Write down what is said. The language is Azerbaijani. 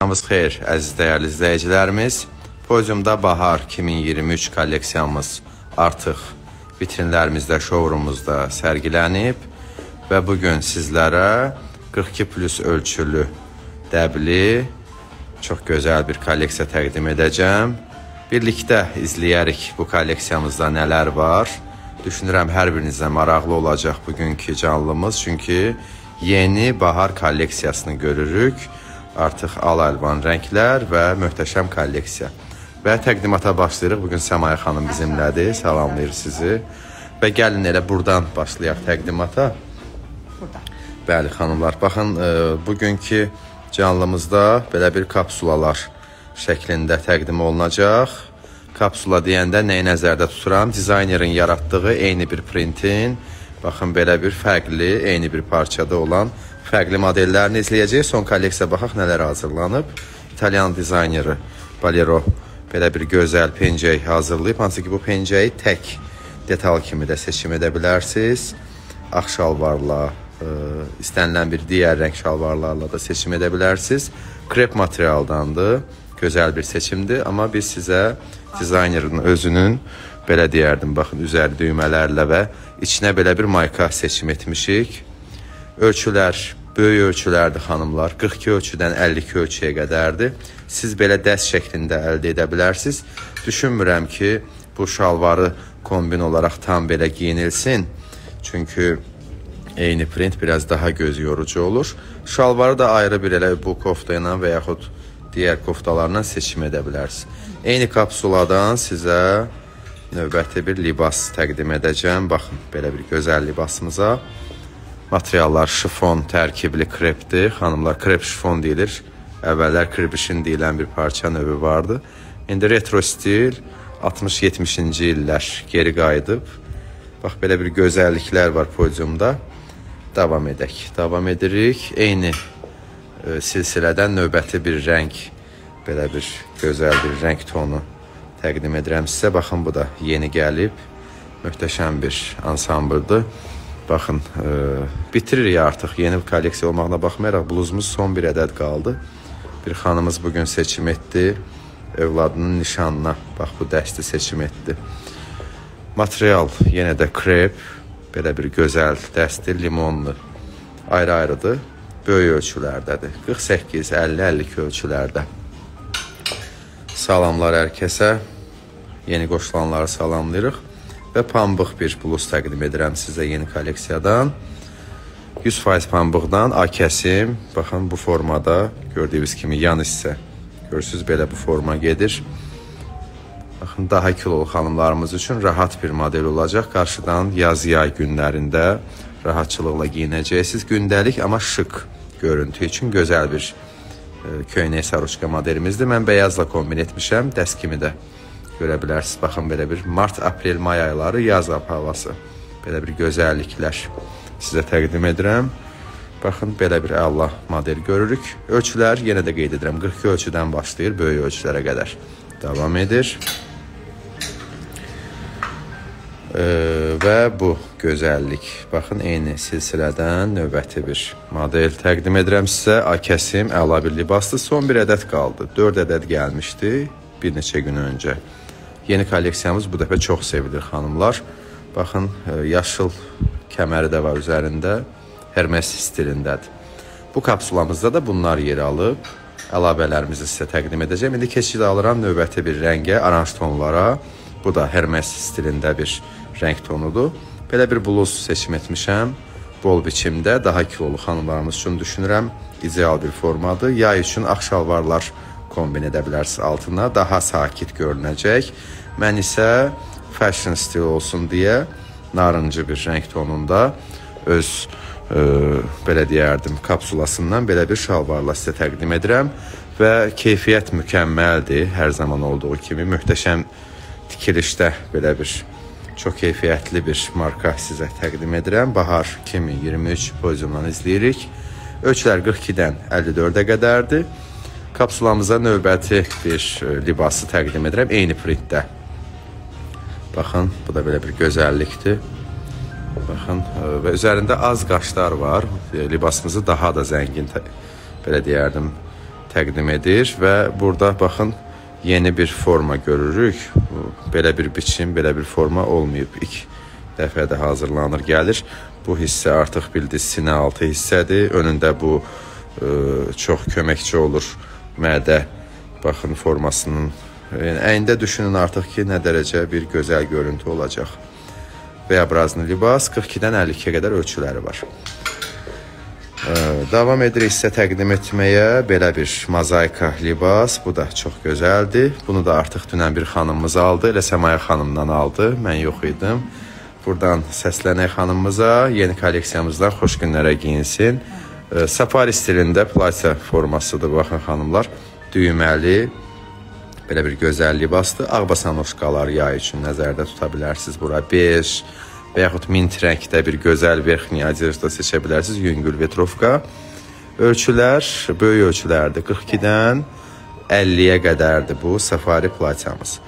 Sabahınız xeyir, əziz dəyərli izləyicilərimiz. Podiumda Bahar 2023 kolleksiyamız artıq vitrinlərimizdə, showroomumuzda sərgilənib və bu gün sizlərə 42 plus ölçülü dəbli çox gözəl bir kolleksiya təqdim edəcəm. Birlikdə izləyərik bu kolleksiyamızda nələr var. Düşünürəm hər birinizə maraqlı olacaq bugünkü canlımız, çünki yeni bahar kolleksiyasını görürük artıq al-əlvan rənglər və möhtəşəm kolleksiya. Və təqdimata başlayırıq. Bugün Səmaya xanım bizimlədir. Salamlayır sizi. Və gəlin elə burdan başlayaq təqdimata. Burada. Bəli xanımlar, baxın e, bugünkü canlımızda belə bir kapsulalar şəklində təqdim olunacaq. Kapsula deyəndə nəyi nəzərdə tuturam? Dizaynerin yaratdığı eyni bir printin, baxın belə bir fərqli, eyni bir parçada olan fərqli modellərini izləyəcəyik. Son kolleksiya baxaq nələr hazırlanıb. İtalyan dizayneri Balero belə bir gözəl pencək hazırlayıb. Hansı ki bu pencəyi tək detal kimi də seçim edə bilərsiniz. Ağ şalvarla, ə, istənilən bir digər rəng şalvarlarla da seçim edə bilərsiniz. Krep materialdandır. Gözəl bir seçimdir, amma biz sizə dizaynerin özünün belə deyərdim, baxın üzəri düymələrlə və içinə belə bir mayka seçim etmişik. Ölçülər böyük ölçülərdir xanımlar. 42 ölçüdən 52 ölçüyə qədərdir. Siz belə dəst şəklində əldə edə bilərsiniz. Düşünmürəm ki, bu şalvarı kombin olaraq tam belə geyinilsin. Çünki eyni print biraz daha göz yorucu olur. Şalvarı da ayrı bir elə bu kofta ilə və yaxud digər koftalarla seçim edə bilərsiniz. Eyni kapsuladan sizə növbəti bir libas təqdim edəcəm. Baxın, belə bir gözəl libasımıza. Materiallar şifon tərkibli krepdir. Xanımlar krep şifon deyilir. Əvvəllər krepişin deyilən bir parça növü vardı. İndi retro stil 60-70-ci illər geri qayıdıb. Bax belə bir gözəlliklər var podiumda. Davam edək. Davam edirik. Eyni e, silsilədən növbəti bir rəng, belə bir gözəl bir rəng tonu təqdim edirəm sizə. Baxın bu da yeni gəlib. Möhtəşəm bir ansambldır. Baxın, e, bitiririk artıq. Yeni bir kolleksiya olmağına baxmayaraq bluzumuz son bir ədəd qaldı. Bir xanımız bu gün seçim etdi. Övladının nişanına bax bu dəsti seçim etdi. Material yenə də krep, belə bir gözəl dəsti limonlu. Ayrı-ayrıdır. Böyük ölçülərdədir. 48, 50, 52 ölçülərdə. Salamlar hər kəsə. Yeni qoşulanları salamlayırıq və pambıq bir bluz təqdim edirəm sizə yeni kolleksiyadan. 100% pambıqdan A kəsim. Baxın bu formada gördüyünüz kimi yan hissə. Görürsüz belə bu forma gedir. Baxın daha kilolu xanımlarımız üçün rahat bir model olacaq. Qarşıdan yaz-yay günlərində rahatçılıqla geyinəcəksiniz. Gündəlik amma şık görüntü üçün gözəl bir e, köynək saroçka modelimizdir. Mən bəyazla kombin etmişəm, dəst kimi də görə bilərsiniz. Baxın belə bir mart, aprel, may ayları yaz havası. Belə bir gözəlliklər sizə təqdim edirəm. Baxın belə bir əla model görürük. Ölçülər yenə də qeyd edirəm 42 ölçüdən başlayır böyük ölçülərə qədər davam edir. Ee, və bu gözəllik. Baxın eyni silsilədən növbəti bir model təqdim edirəm sizə. A kəsim əla bir libasdır. Son bir ədəd qaldı. 4 ədəd gəlmişdi bir neçə gün öncə. Yeni kolleksiyamız bu dəfə çox sevilir xanımlar. Baxın, e, yaşıl kəməri də var üzərində. Hermes stilindədir. Bu kapsulamızda da bunlar yer alıb. Əlavələrimizi sizə təqdim edəcəm. İndi keçid alıram növbəti bir rəngə, oranj tonlara. Bu da Hermes stilində bir rəng tonudur. Belə bir bluz seçim etmişəm. Bol biçimdə, daha kilolu xanımlarımız üçün düşünürəm ideal bir formadır. Yay üçün ağ şalvarlar kombin edə bilərsiniz altına. Daha sakit görünəcək. Mən isə fashion stil olsun deyə narıncı bir rəng tonunda öz e, belə deyərdim, kapsulasından belə bir şalvarla sizə təqdim edirəm və keyfiyyət mükəmməldir. Hər zaman olduğu kimi möhtəşəm tikilişdə belə bir çox keyfiyyətli bir marka sizə təqdim edirəm. Bahar 2023 podiumdan izləyirik. Ölçülər 42-dən 54-ə qədərdir. Kapsulamıza növbəti bir e, libası təqdim edirəm eyni printdə. Baxın, bu da belə bir gözəllikdir. Baxın, e, və üzərində az qaşlar var. E, Libasımızı daha da zəngin belə deyərdim, təqdim edir və burada baxın yeni bir forma görürük. Belə bir biçim, belə bir forma olmayıb. İlk dəfədə hazırlanır, gəlir. Bu hissə artıq bildiz sinə altı hissədir. Önündə bu ə, çox köməkçi olur mədə baxın formasının yəni əynində düşünün artıq ki, nə dərəcə bir gözəl görüntü olacaq. V-obrazlı libas 42-dən 52-yə qədər ölçüləri var. Davam edirik sizə təqdim etməyə belə bir mozaika libas. Bu da çox gözəldir. Bunu da artıq dünən bir xanımımız aldı. Elə Səmaya xanımdan aldı. Mən yox idim. Buradan səslənək xanımımıza yeni kolleksiyamızdan xoş günlərə giyinsin. Safari stilində plasiya formasıdır baxın xanımlar. Düyməli belə bir gözəl libasdır. Ağbasanoşkalar yay üçün nəzərdə tuta bilərsiniz. Bura 5 və yaxud mint rəngdə bir gözəl verxni adyajda seçə bilərsiniz. Yüngül vetrovka. Ölçülər böyük ölçülərdir. 42-dən 50-yə qədərdir bu safari platiyamız.